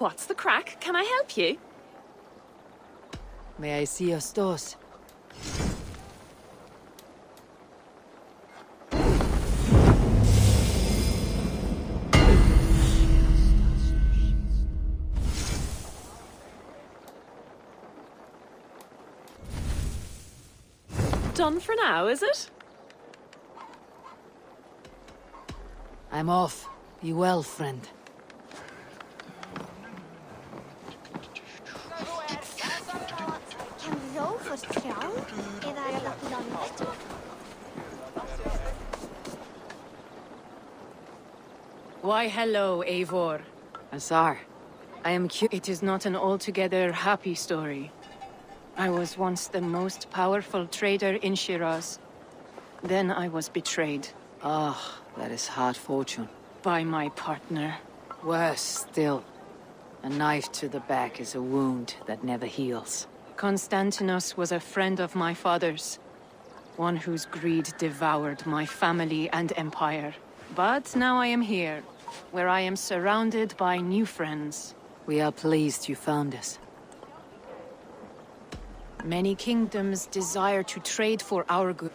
What's the crack? Can I help you? May I see your stores? Done for now, is it? I'm off. Be well, friend. Why, hello, Eivor. Azar. I am cu- It is not an altogether happy story. I was once the most powerful trader in Shiraz. Then I was betrayed Ah, that is hard fortune. by my partner. Worse still. A knife to the back is a wound that never heals. Constantinos was a friend of my father's. One whose greed devoured my family and empire. But now I am here, where I am surrounded by new friends. We are pleased you found us. Many kingdoms desire to trade for our good.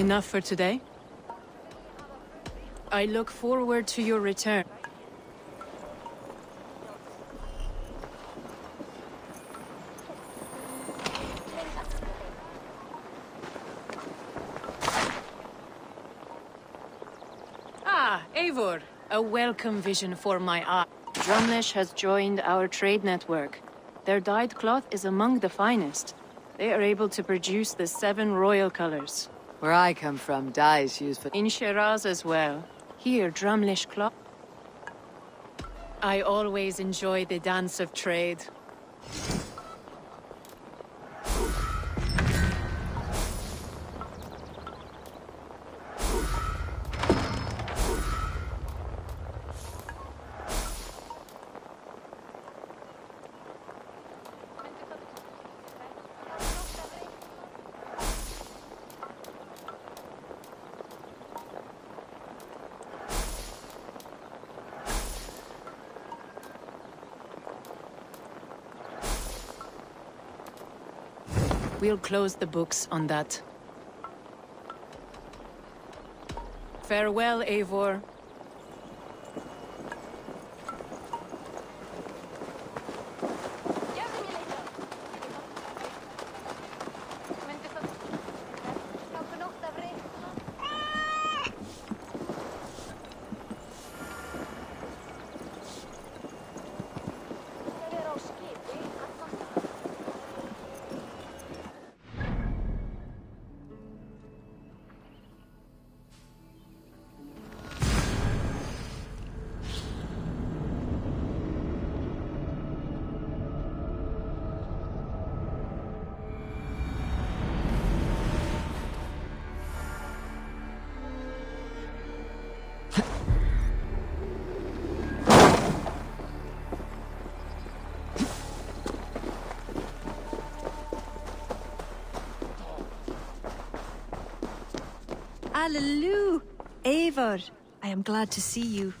Enough for today? I look forward to your return. Ah, Eivor, a welcome vision for my eye. Drumlish has joined our trade network. Their dyed cloth is among the finest. They are able to produce the seven royal colors. Where I come from, dye is used for- In Shiraz as well. Here, Drumlish cloth. I always enjoy the dance of trade. We'll close the books on that. Farewell, Eivor. Hallelujah! Eivor, I am glad to see you.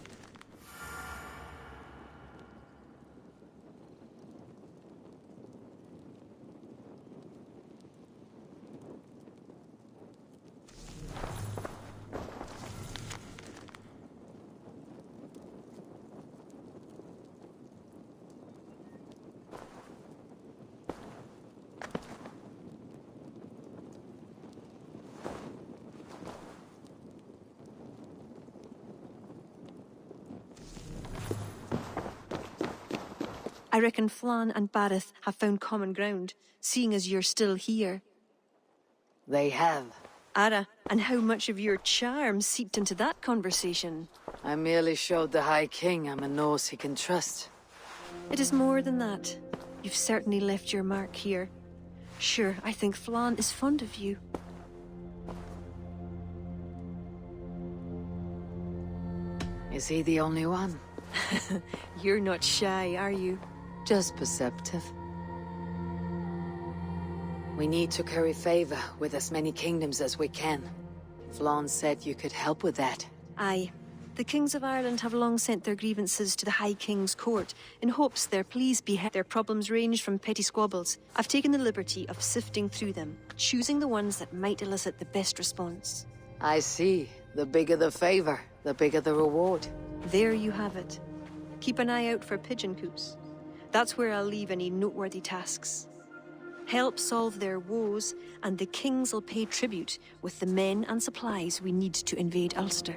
I reckon Flann and Barid have found common ground, seeing as you're still here. They have. Ara, and how much of your charm seeped into that conversation? I merely showed the High King I'm a nose he can trust. It is more than that. You've certainly left your mark here. Sure, I think Flann is fond of you. Is he the only one? You're not shy, are you? Just perceptive. We need to curry favor with as many kingdoms as we can. Flann said you could help with that. Aye. The kings of Ireland have long sent their grievances to the High King's court in hopes their pleas be heard. Their problems range from petty squabbles. I've taken the liberty of sifting through them, choosing the ones that might elicit the best response. I see. The bigger the favor, the bigger the reward. There you have it. Keep an eye out for pigeon coops. That's where I'll leave any noteworthy tasks. Help solve their woes, and the kings will pay tribute with the men and supplies we need to invade Ulster.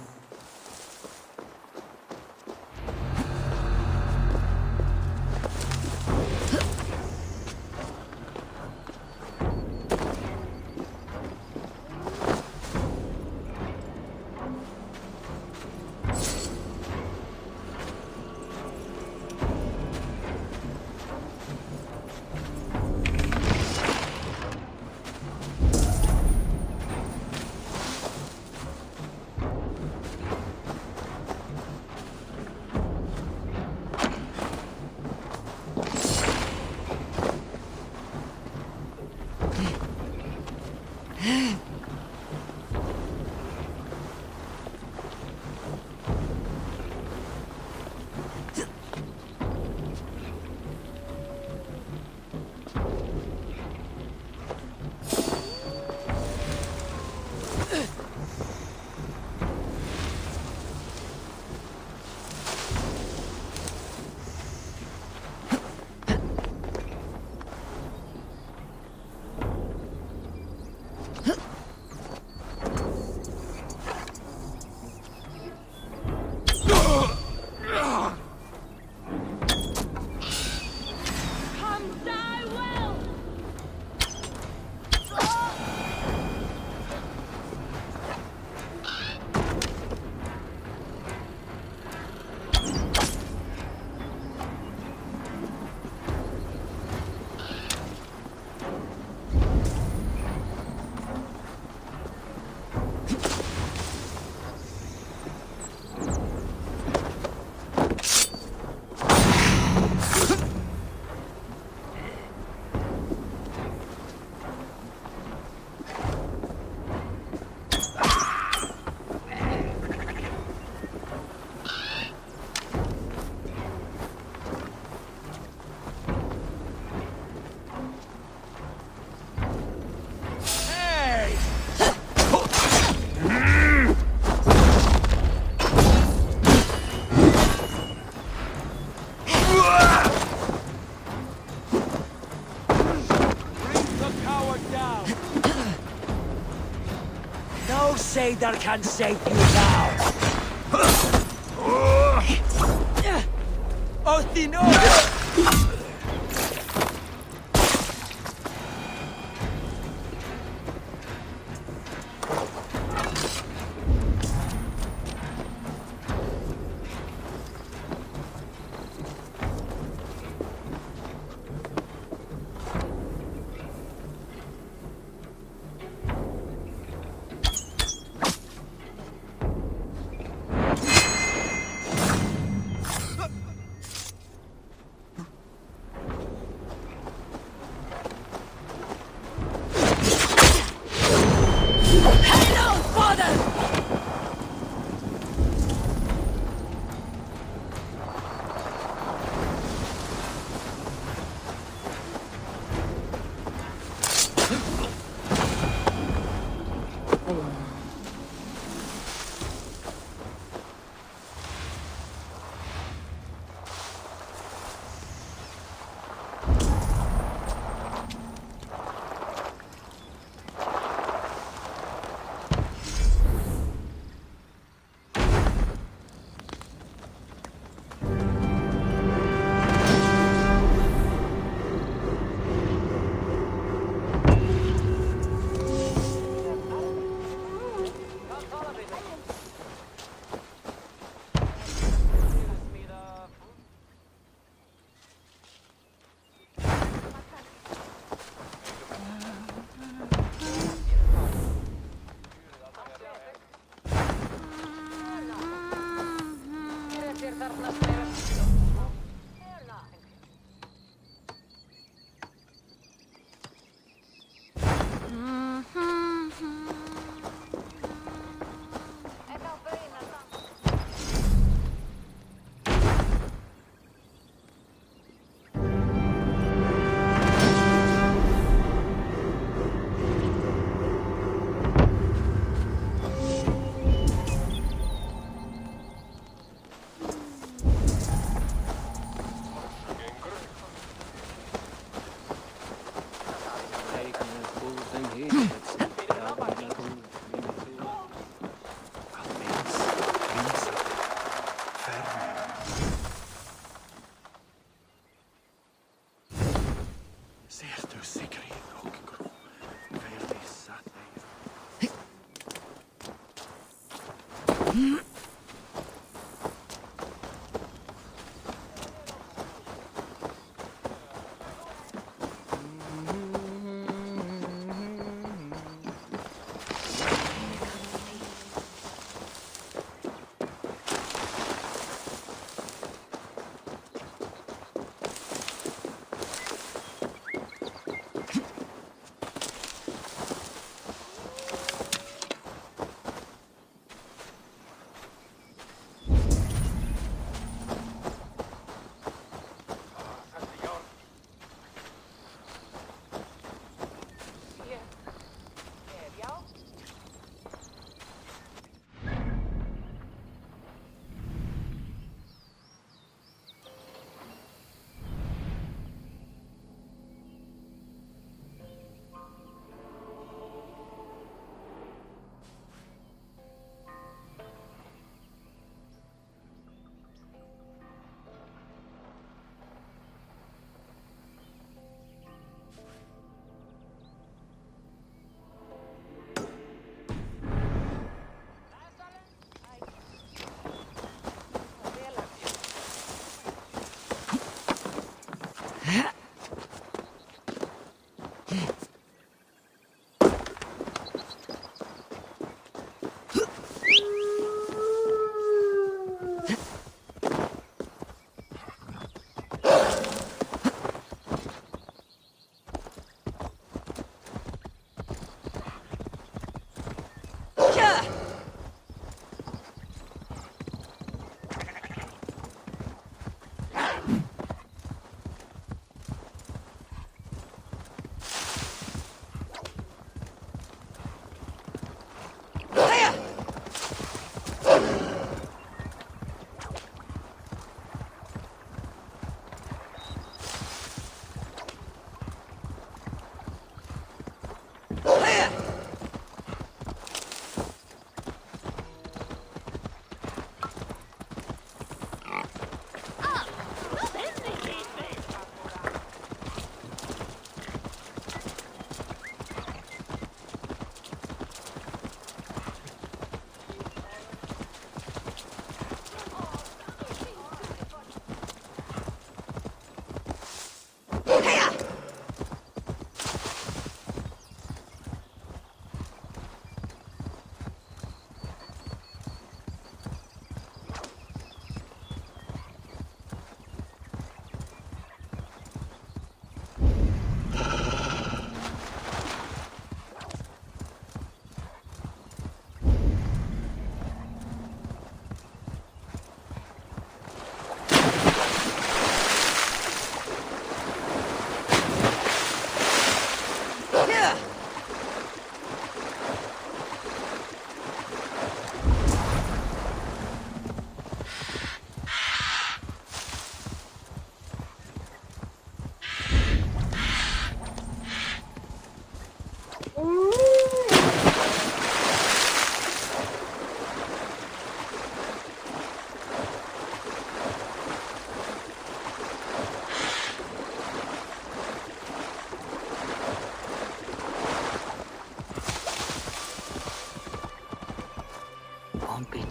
Seder can save you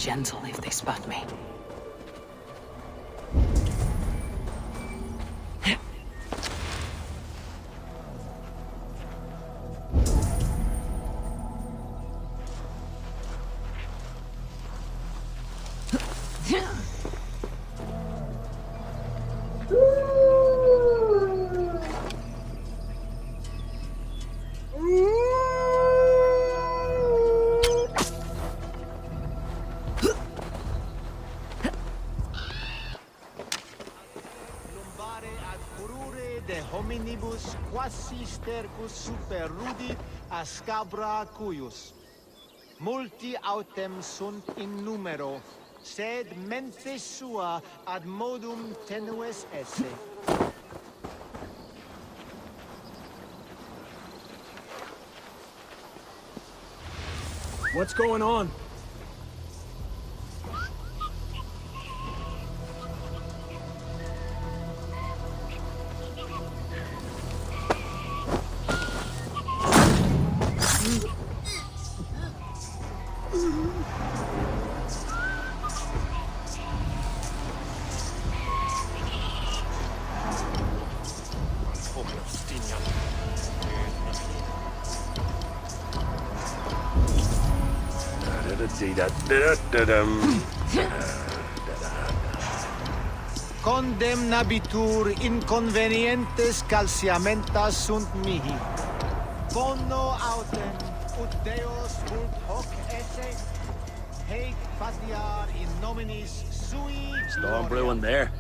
gentle if they spot me. Quasi stercus super scabra cuius. Multi autem sunt in numero, sed mente sua ad modum tenues esse. What's going on? Condemnabitur inconvenientes calciamentas sunt mihi. Bono autem, ut Deus vult hoc esse, heic patiar in nominis sui Storm brewing there.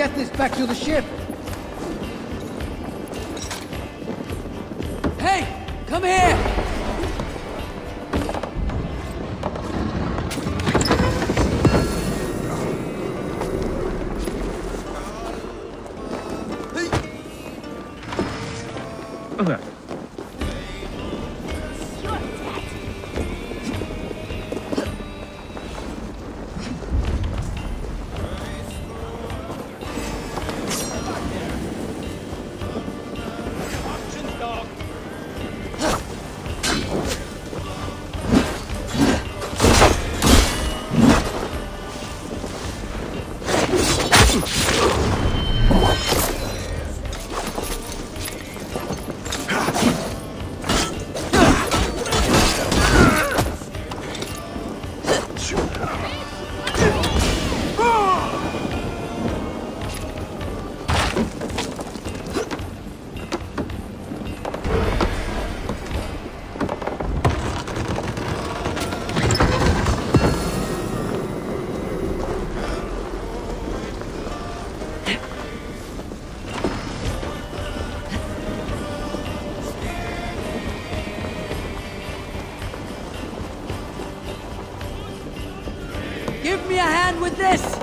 Get this back to the ship? Hey! Come here! Options, with this!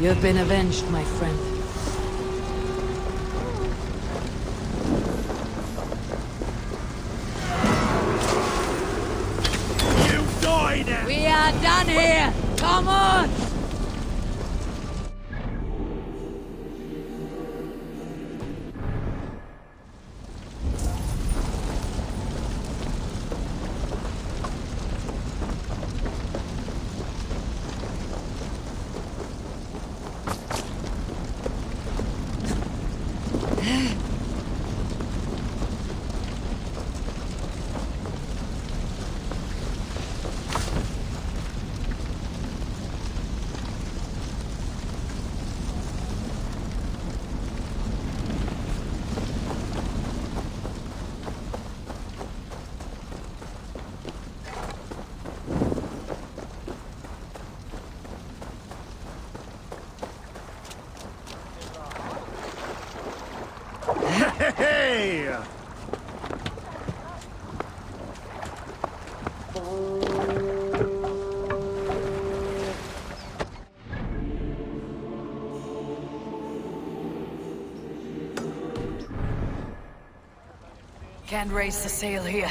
You have been avenged, my friend. Can't raise the sail here.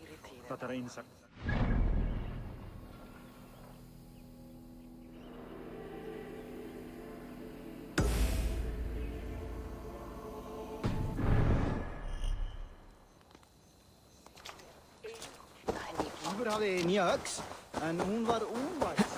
dat erin er Overal één en hun waar.